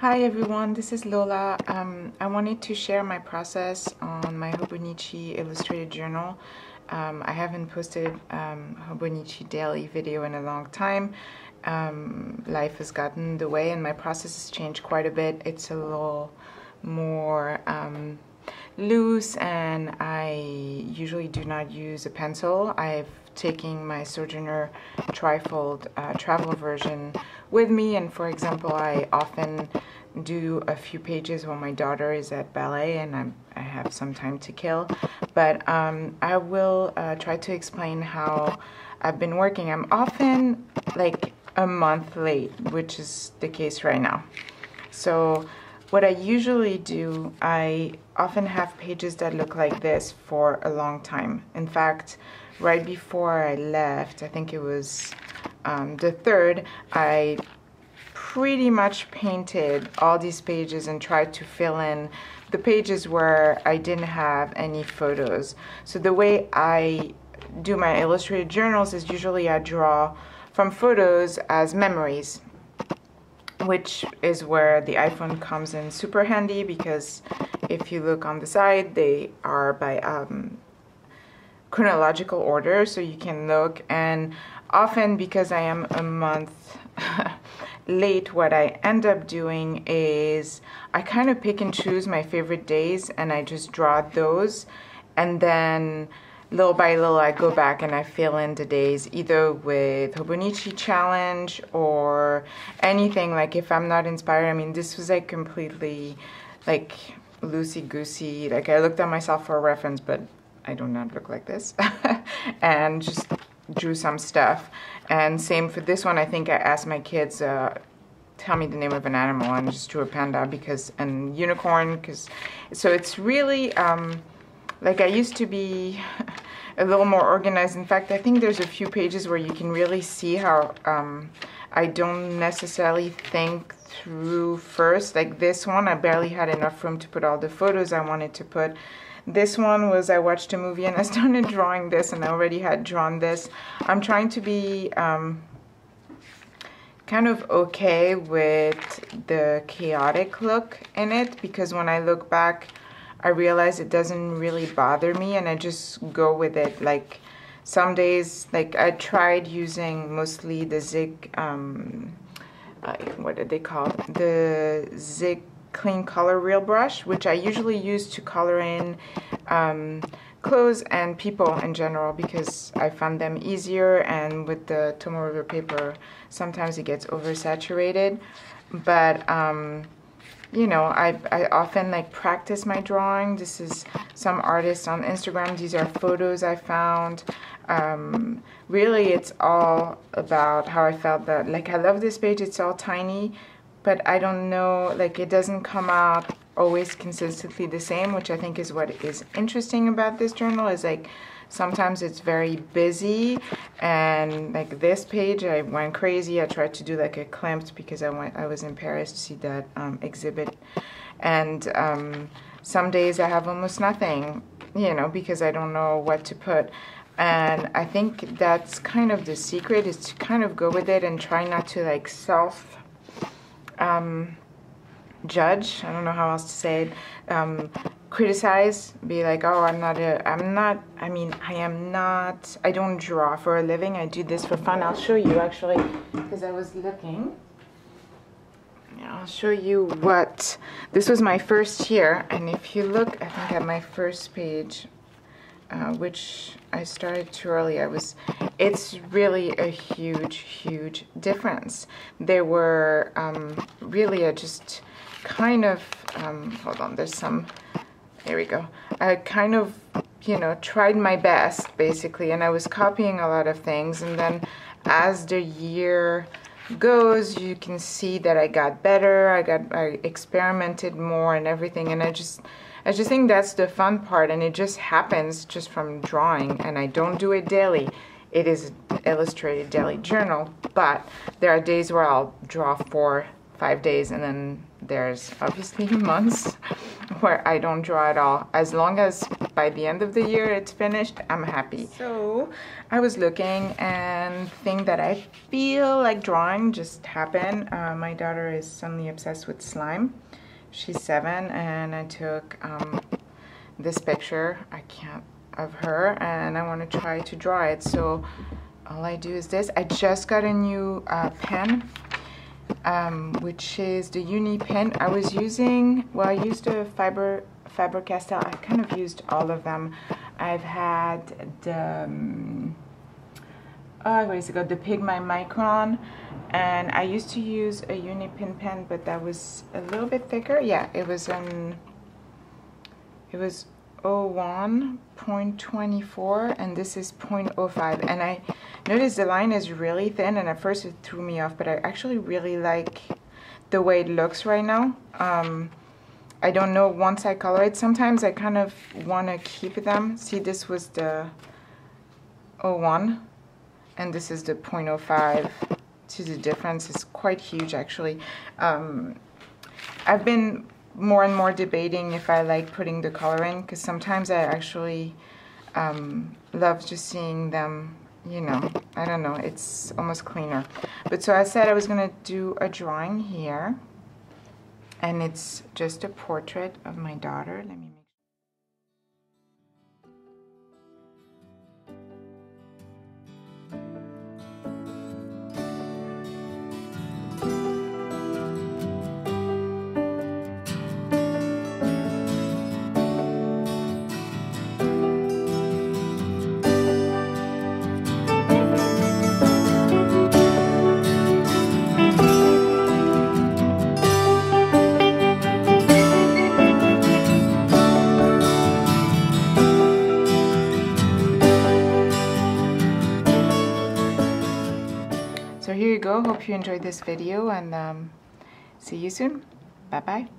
Hi everyone, this is Lola. Um, I wanted to share my process on my Hobonichi illustrated journal. Um, I haven't posted um, Hobonichi daily video in a long time. Um, life has gotten in the way and my process has changed quite a bit. It's a little more um, loose and I usually do not use a pencil. I've taken my Sojourner trifold uh, travel version with me. And for example I often do a few pages while my daughter is at ballet and I'm, i have some time to kill. But um, I will uh, try to explain how I've been working. I'm often like a month late which is the case right now. So what I usually do, I often have pages that look like this for a long time. In fact, right before I left, I think it was um, the third, I pretty much painted all these pages and tried to fill in the pages where I didn't have any photos. So the way I do my illustrated journals is usually I draw from photos as memories which is where the iPhone comes in super handy because if you look on the side, they are by um, chronological order, so you can look. And often, because I am a month late, what I end up doing is I kind of pick and choose my favorite days and I just draw those. And then little by little I go back and I fill in the days either with Hobonichi challenge or anything like if I'm not inspired. I mean this was like completely like loosey goosey like I looked at myself for a reference but I do not look like this. And just drew some stuff. And same for this one. I think I asked my kids uh, tell me the name of an animal and just drew a panda because and unicorn because so it's really um, like I used to be a little more organized. In fact, I think there's a few pages where you can really see how um, I don't necessarily think through first. Like this one, I barely had enough room to put all the photos I wanted to put. This one was I watched a movie and I started drawing this and I already had drawn this. I'm trying to be um, kind of okay with the chaotic look in it because when I look back I realize it doesn't really bother me and I just go with it. Like some days, like I tried using mostly the Zig, um, uh, what did they call it? The Zig Clean Color Real Brush, which I usually use to color in um, clothes and people in general because I find them easier and with the Tomoe River paper sometimes it gets oversaturated. But um, you know, I, I often like practice my drawing. This is some artists on Instagram. These are photos I found. Um, really, it's all about how I felt that, like, I love this page. It's all tiny, but I don't know, like, it doesn't come out always consistently the same, which I think is what is interesting about this journal is like, sometimes it's very busy and like this page I went crazy. I tried to do like a Klimt because I went I was in Paris to see that um, exhibit. And um, some days I have almost nothing you know because I don't know what to put. And I think that's kind of the secret is to kind of go with it and try not to like self um, judge. I don't know how else to say it. Um, criticize be like oh i'm not a i'm not i mean i am not i don't draw for a living i do this for fun i'll show you actually because i was looking i'll show you what this was my first year and if you look i think at my first page uh, which I started too early. I was, it's really a huge, huge difference. There were um, really a just kind of, um, hold on, there's some there we go. I kind of, you know, tried my best basically, and I was copying a lot of things. And then as the year goes, you can see that I got better. I got, I experimented more and everything. And I just, I just think that's the fun part. And it just happens just from drawing. And I don't do it daily. It is illustrated daily journal, but there are days where I'll draw for five days and then there's obviously months where I don't draw at all. As long as by the end of the year it's finished, I'm happy. So I was looking and thing that I feel like drawing just happened. Uh, my daughter is suddenly obsessed with slime. She's seven and I took um, this picture, I can't, of her and I want to try to draw it. So all I do is this. I just got a new uh, pen um, which is the Uni pen. I was using, well, I used a Fiber Faber-Castell. I kind of used all of them. I've had the, um, oh, what is it called? The Pigma Micron. And I used to use a Uni pen, pen, but that was a little bit thicker. Yeah, it was, um, it was 01.24 and this is 0.05 and I noticed the line is really thin and at first it threw me off but I actually really like the way it looks right now. Um, I don't know once I color it sometimes I kind of want to keep them. See this was the 01 and this is the 0.05 see the difference is quite huge actually. Um, I've been more and more debating if I like putting the color in because sometimes I actually um, love just seeing them you know. I don't know it's almost cleaner. But so I said I was gonna do a drawing here and it's just a portrait of my daughter. Let me you go. Hope you enjoyed this video and um, see you soon. Bye-bye.